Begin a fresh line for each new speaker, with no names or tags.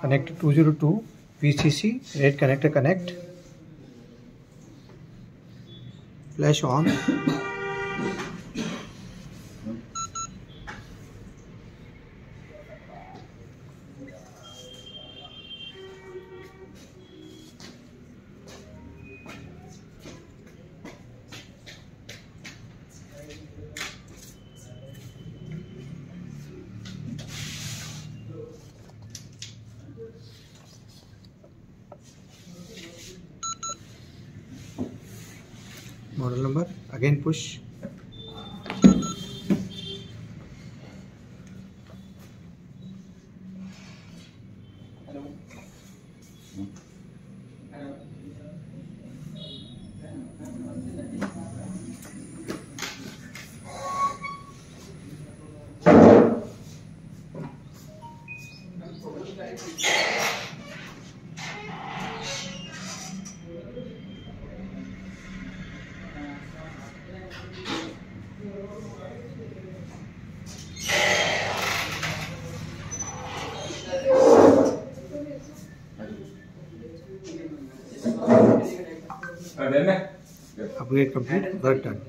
connect 202 VCC red connector connect flash on model number. Again push
done
है upgrade complete work done